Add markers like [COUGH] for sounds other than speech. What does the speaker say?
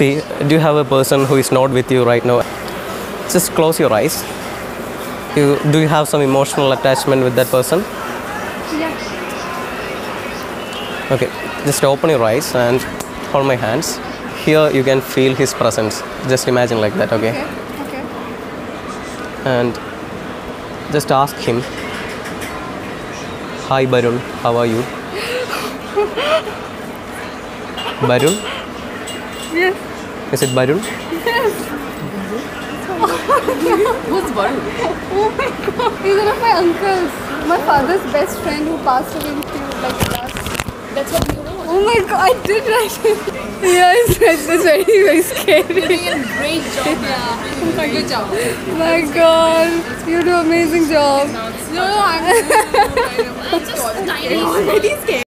See, do you have a person who is not with you right now? Just close your eyes. You, do you have some emotional attachment with that person? Yeah. Okay, just open your eyes and hold my hands. Here you can feel his presence. Just imagine like that, okay? Okay. Okay. And just ask him, Hi Barun, how are you? [LAUGHS] Barun? Yes. Is it Barun? Who's Varun? Oh my god. He's one of my uncles. My father's best friend who passed away in few like last. That's what you know. Oh my god, I did write it. yes, that's, that's very, very scary. Doing a great job. Yeah. Good job. My god, you do amazing job. No, no, I'm, [LAUGHS] I'm just tiny.